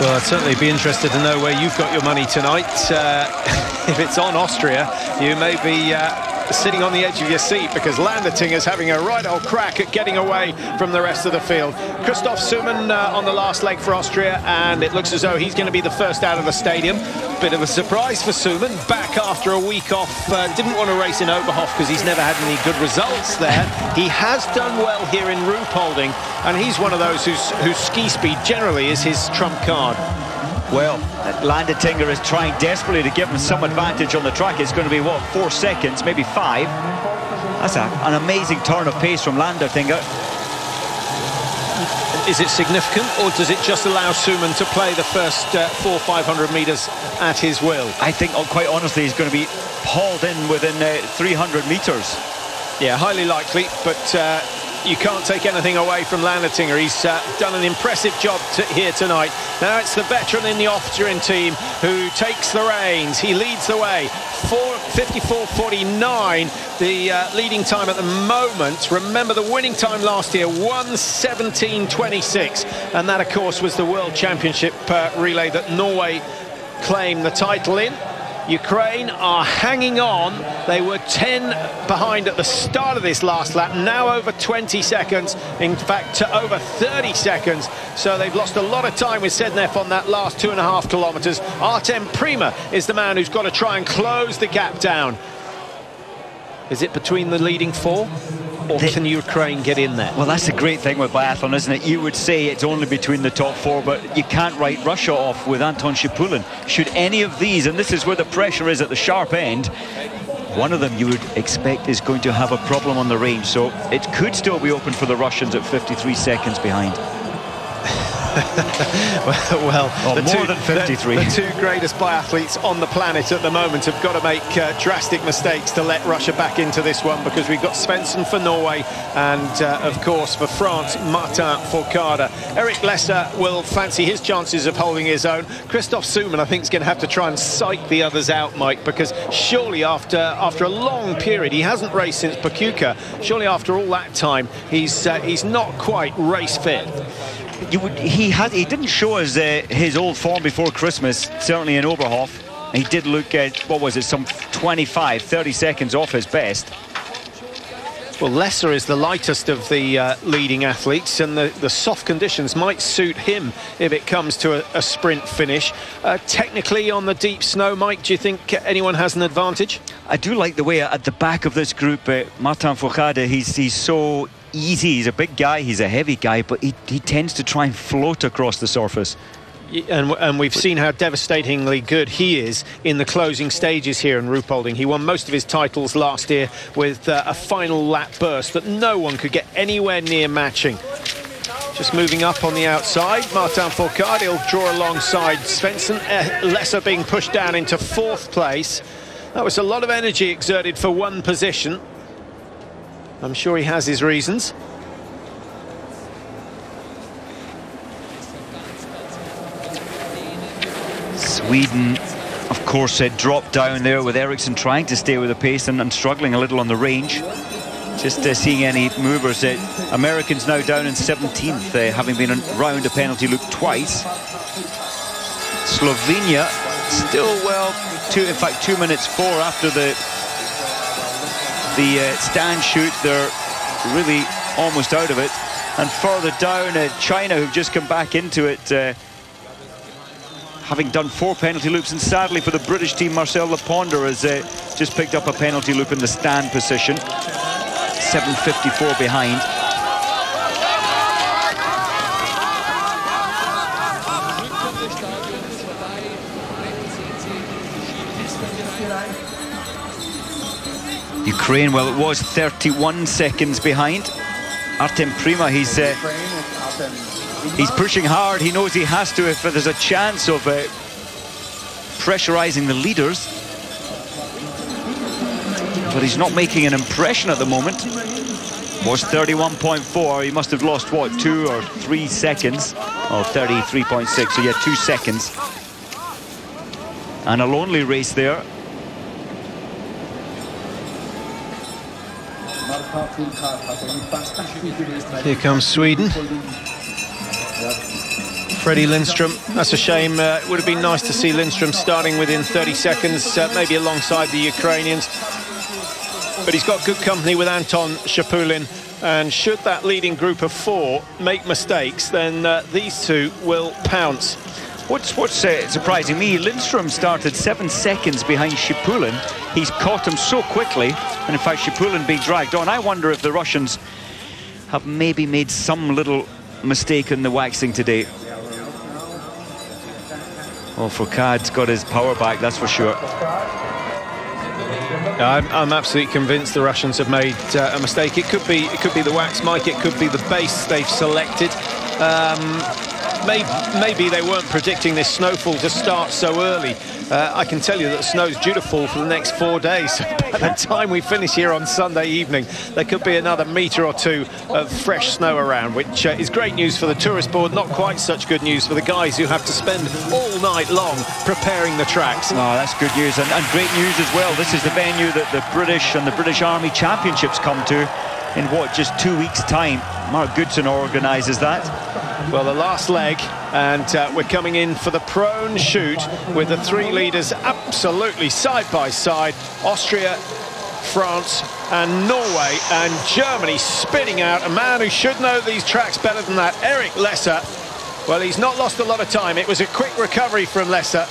Well, I'd certainly be interested to know where you've got your money tonight. Uh, if it's on Austria, you may be uh, sitting on the edge of your seat because Landertinger is having a right old crack at getting away from the rest of the field. Christoph Sumann uh, on the last leg for Austria, and it looks as though he's going to be the first out of the stadium. Bit of a surprise for Sumann, back after a week off. Uh, didn't want to race in Oberhof because he's never had any good results there. He has done well here in Ruhpolding, and he's one of those whose, whose ski speed generally is his trump card. Well, Landertinger is trying desperately to give him some advantage on the track. It's going to be, what, four seconds, maybe five. That's a, an amazing turn of pace from Landertinger. Is it significant, or does it just allow Sumann to play the first uh, four, 500 metres at his will? I think, oh, quite honestly, he's going to be hauled in within uh, 300 metres. Yeah, highly likely, but uh, you can't take anything away from Landertinger. He's uh, done an impressive job here tonight. Now it's the veteran in the Austrian team who takes the reins. He leads the way. 54.49, the uh, leading time at the moment. Remember the winning time last year, 117.26. And that, of course, was the World Championship uh, relay that Norway claimed the title in. Ukraine are hanging on. They were 10 behind at the start of this last lap, now over 20 seconds, in fact, to over 30 seconds. So they've lost a lot of time with Sednev on that last two and a half kilometres. Artem Pryma is the man who's got to try and close the gap down. Is it between the leading four? Or can Ukraine get in there? Well, that's the great thing with biathlon, isn't it? You would say it's only between the top four, but you can't write Russia off with Anton Shipulin. Should any of these, and this is where the pressure is at the sharp end, one of them you would expect is going to have a problem on the range, so it could still be open for the Russians at 53 seconds behind. well, oh, the more two, than 53. The, the, two greatest biathletes on the planet at the moment have got to make uh, drastic mistakes to let Russia back into this one because we've got Svendsen for Norway and, uh, of course, for France, Martin Fourcade. Erik Lesser will fancy his chances of holding his own. Christoph Sumann, I think, is going to have to try and psych the others out, Mike, because surely after after a long period, he hasn't raced since Pokljuka, surely after all that time, he's uh, he's not quite race fit would, he had he didn't show us uh, his old form before Christmas, certainly in Oberhof. He did look at, what was it, some 25, 30 seconds off his best. Well, Lesser is the lightest of the uh, leading athletes, and the, the soft conditions might suit him if it comes to a, a sprint finish. Uh, technically, on the deep snow, Mike, do you think anyone has an advantage? I do like the way at the back of this group, uh, Martin Fourcade, he's, he's so easy. He's a big guy, he's a heavy guy, but he, he tends to try and float across the surface. And, and, we've seen how devastatingly good he is in the closing stages here in Ruhpolding. He won most of his titles last year with uh, a final lap burst that no one could get anywhere near matching. Just moving up on the outside, Martin Fourcade, he'll draw alongside Svendsen, uh, Lesser being pushed down into fourth place. That was a lot of energy exerted for one position. I'm sure he has his reasons. Sweden, of course, uh, dropped down there with Ericsson trying to stay with the pace and, and struggling a little on the range. Just uh, seeing any movers. Uh, Americans now down in 17th, uh, having been around a penalty loop twice. Slovenia still, well, two, in fact, two minutes four after the the uh, stand shoot. They're really almost out of it. And further down, uh, China, who've just come back into it, uh, having done four penalty loops. And sadly for the British team, Marcel Laponder has uh, just picked up a penalty loop in the stand position. 7.54 behind. Ukraine, well, it was 31 seconds behind. Artem Pryma, he's uh, he's pushing hard. He knows he has to if there's a chance of uh, pressurizing the leaders. But he's not making an impression at the moment. Was 31.4. He must have lost, what, two or three seconds? Oh, 33.6, so yeah, two seconds. And a lonely race there. Here comes Sweden. Freddie Lindstrom, that's a shame. Uh, it would have been nice to see Lindstrom starting within 30 seconds, uh, maybe alongside the Ukrainians. But he's got good company with Anton Shipulin. And should that leading group of four make mistakes, then uh, these two will pounce. What's, what's uh, surprising me, Lindstrom started seven seconds behind Shipulin. He's caught him so quickly, and in fact Shipulin being dragged on. I wonder if the Russians have maybe made some little mistake in the waxing today. Well, Fourcade's got his power back, that's for sure. I'm, I'm absolutely convinced the Russians have made uh, a mistake. It could be it could be the wax mic, it could be the base they've selected. Um, maybe, maybe they weren't predicting this snowfall to start so early. Uh, I can tell you that snow's due to fall for the next four days. By the time we finish here on Sunday evening, there could be another metre or two of fresh snow around, which uh, is great news for the tourist board, not quite such good news for the guys who have to spend all night long preparing the tracks. Oh, that's good news, and, and great news as well. This is the venue that the British and the British Army Championships come to in what, just two weeks' time. Mark Goodson organises that. Well, the last leg, and uh, we're coming in for the prone shoot with the three leaders absolutely side by side. Austria, France and Norway and Germany spinning out. A man who should know these tracks better than that, Erik Lesser. Well, he's not lost a lot of time. It was a quick recovery from Lesser.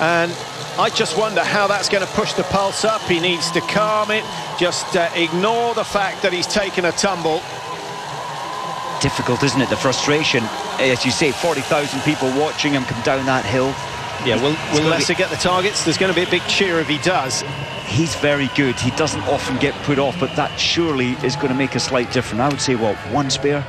And I just wonder how that's going to push the pulse up. He needs to calm it, just uh, ignore the fact that he's taken a tumble difficult, isn't it? The frustration, eh, as you say, 40,000 people watching him come down that hill. Yeah, will, will Lesser be... get the targets? There's going to be a big cheer if he does. He's very good. He doesn't often get put off, but that surely is going to make a slight difference. I would say, what, one spare?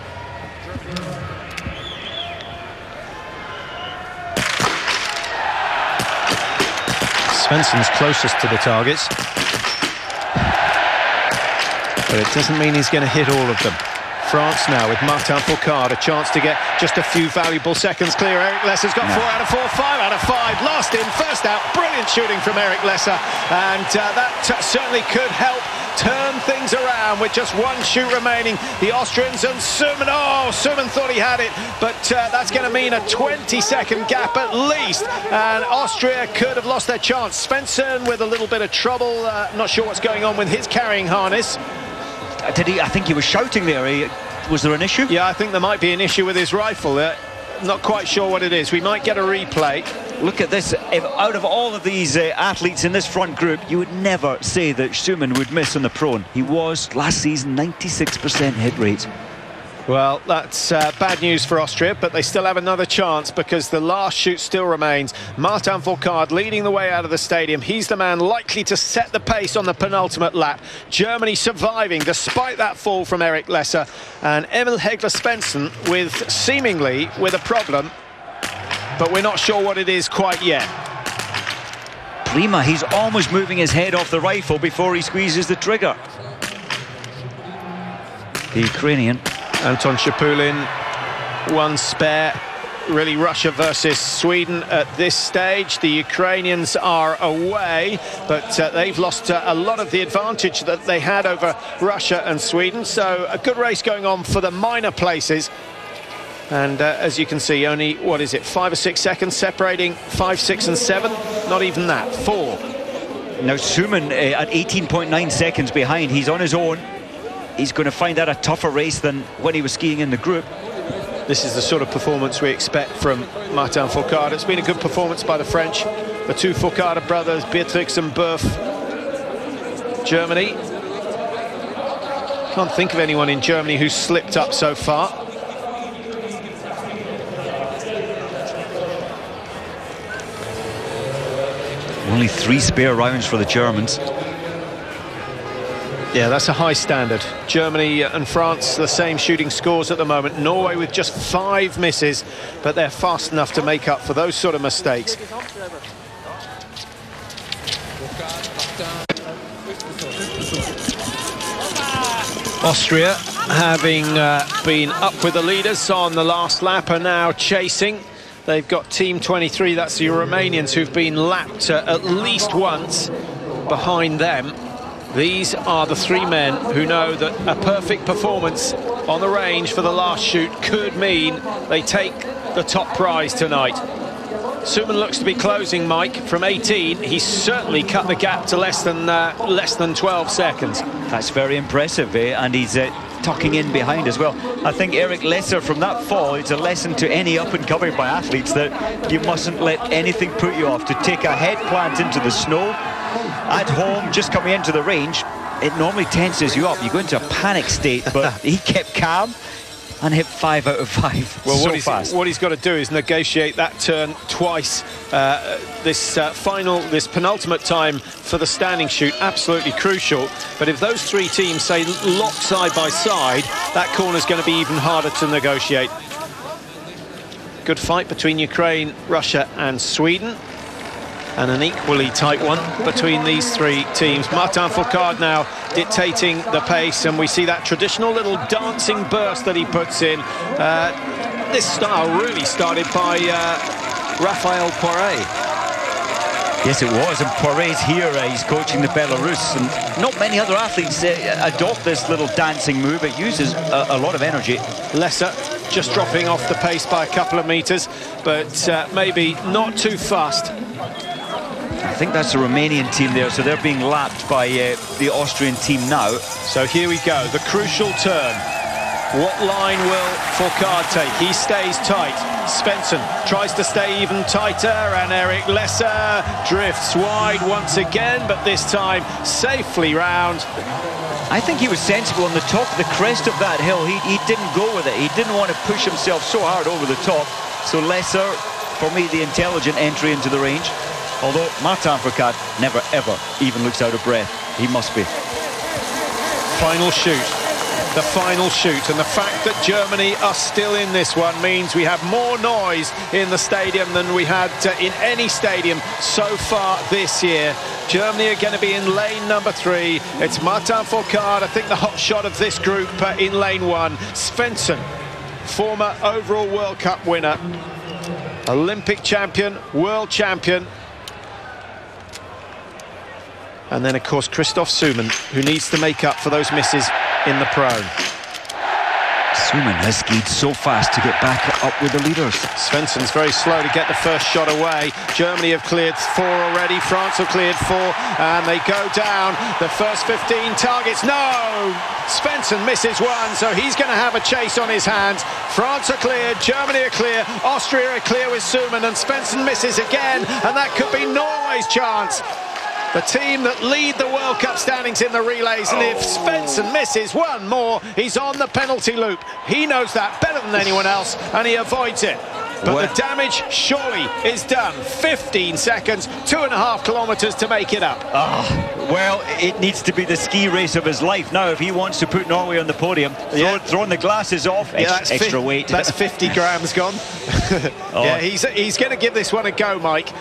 Svendsen's closest to the targets. But it doesn't mean he's going to hit all of them. France now with Martin Fourcade, a chance to get just a few valuable seconds clear. Erik Lesser's got no. four out of four, five out of five. Last in, first out. Brilliant shooting from Erik Lesser. And uh, that certainly could help turn things around with just one shoot remaining. The Austrians and Sumann. Oh, Sumann thought he had it, but uh, that's going to mean a 20-second gap at least. And Austria could have lost their chance. Svendsen with a little bit of trouble. Uh, not sure what's going on with his carrying harness. Did he? I think he was shouting there. He, was there an issue? Yeah, I think there might be an issue with his rifle. Uh, not quite sure what it is. We might get a replay. Look at this. If out of all of these uh, athletes in this front group, you would never say that Sumann would miss on the prone. He was last season 96% hit rate. Well, that's uh, bad news for Austria, but they still have another chance because the last shoot still remains. Martin Fourcade leading the way out of the stadium. He's the man likely to set the pace on the penultimate lap. Germany surviving despite that fall from Erik Lesser. And Emil Hegle Svendsen with seemingly with a problem, but we're not sure what it is quite yet. Lima, he's almost moving his head off the rifle before he squeezes the trigger. The Ukrainian Anton Shipulin, one spare. Really Russia versus Sweden at this stage. The Ukrainians are away, but uh, they've lost uh, a lot of the advantage that they had over Russia and Sweden. So a good race going on for the minor places. And uh, as you can see, only, what is it, five or six seconds separating five, six and seven? Not even that, four. Now Sumann uh, at 18.9 seconds behind. He's on his own he's going to find that a tougher race than when he was skiing in the group. This is the sort of performance we expect from Martin Fourcade. It's been a good performance by the French. The two Fourcade brothers, Beatrix and Boeuf. Germany. Can't think of anyone in Germany who's slipped up so far. Only three spare rounds for the Germans. Yeah, that's a high standard. Germany and France, the same shooting scores at the moment. Norway with just five misses, but they're fast enough to make up for those sort of mistakes. Austria, having uh, been up with the leaders on the last lap, are now chasing. They've got Team 23, that's the Romanians, who've been lapped uh, at least once behind them. These are the three men who know that a perfect performance on the range for the last shoot could mean they take the top prize tonight. Sumann looks to be closing, Mike, from 18. He's certainly cut the gap to less than uh, less than 12 seconds. That's very impressive, eh? and he's uh, tucking in behind as well. I think Erik Lesser from that fall, it's a lesson to any up-and-coming athletes that you mustn't let anything put you off. To take a head plant into the snow, at home, just coming into the range, it normally tenses you up. You go into a panic state, but he kept calm and hit five out of five. Well, so what, he's, fast. what he's got to do is negotiate that turn twice. Uh, this uh, final, this penultimate time for the standing shoot, absolutely crucial. But if those three teams say lock side by side, that corner's going to be even harder to negotiate. Good fight between Ukraine, Russia and Sweden and an equally tight one between these three teams. Martin Fourcade now dictating the pace, and we see that traditional little dancing burst that he puts in. Uh, this style really started by uh, Raphael Poirée. Yes, it was, and Poirée's here. Uh, he's coaching the Belarus, and not many other athletes uh, adopt this little dancing move. It uses a, a lot of energy. Lesser just dropping off the pace by a couple of metres, but uh, maybe not too fast. I think that's the Romanian team there, so they're being lapped by uh, the Austrian team now. So here we go, the crucial turn. What line will Fourcade take? He stays tight. Svendsen tries to stay even tighter, and Erik Lesser drifts wide once again, but this time safely round. I think he was sensible on the top of the crest of that hill. He, he didn't go with it. He didn't want to push himself so hard over the top. So Lesser, for me, the intelligent entry into the range. Although Martin Fourcade never, ever even looks out of breath. He must be. Final shoot. The final shoot. And the fact that Germany are still in this one means we have more noise in the stadium than we had uh, in any stadium so far this year. Germany are going to be in lane number three. It's Martin Fourcade, I think the hot shot of this group uh, in lane one. Svendsen, former overall World Cup winner. Olympic champion, world champion, and then, of course, Christoph Sumann, who needs to make up for those misses in the prone. Sumann has skied so fast to get back up with the leaders. Svendsen's very slow to get the first shot away. Germany have cleared four already. France have cleared four, and they go down. The first 15 targets. No! Svendsen misses one, so he's going to have a chase on his hands. France are clear. Germany are clear, Austria are clear with Sumann, and Svendsen misses again, and that could be Norway's chance. The team that lead the World Cup standings in the relays. And if oh. Svendsen misses one more, he's on the penalty loop. He knows that better than anyone else, and he avoids it. But well, the damage surely is done. 15 seconds, two and a half kilometres to make it up. Oh, well, it needs to be the ski race of his life now if he wants to put Norway on the podium. Yeah. Throw, throwing the glasses off, yeah, that's extra weight. That's 50 grams gone. oh. Yeah, he's, he's going to give this one a go, Mike.